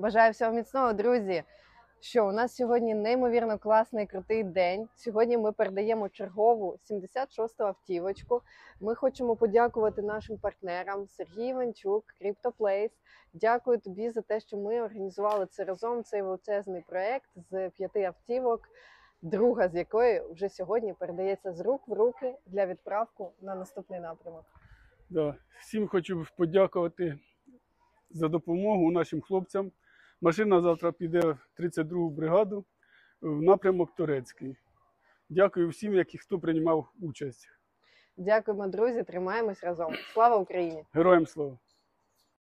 Бажаю всього міцного, друзі. Що у нас сьогодні неймовірно класний крутий день. Сьогодні ми передаємо чергову 76-ту автівочку. Ми хочемо подякувати нашим партнерам Сергій Іванчук, CryptoPlace. Дякую тобі за те, що ми організували це разом. Цей величезний проект з п'яти автівок, друга з якої вже сьогодні передається з рук в руки для відправку на наступний напрямок. Да. Всім хочу подякувати за допомогу нашим хлопцям. Машина завтра піде в 32-гу бригаду в напрямок Турецький. Дякую всім, які хто приймав участь. Дякуємо, друзі. Тримаємось разом. Слава Україні! Героям слава!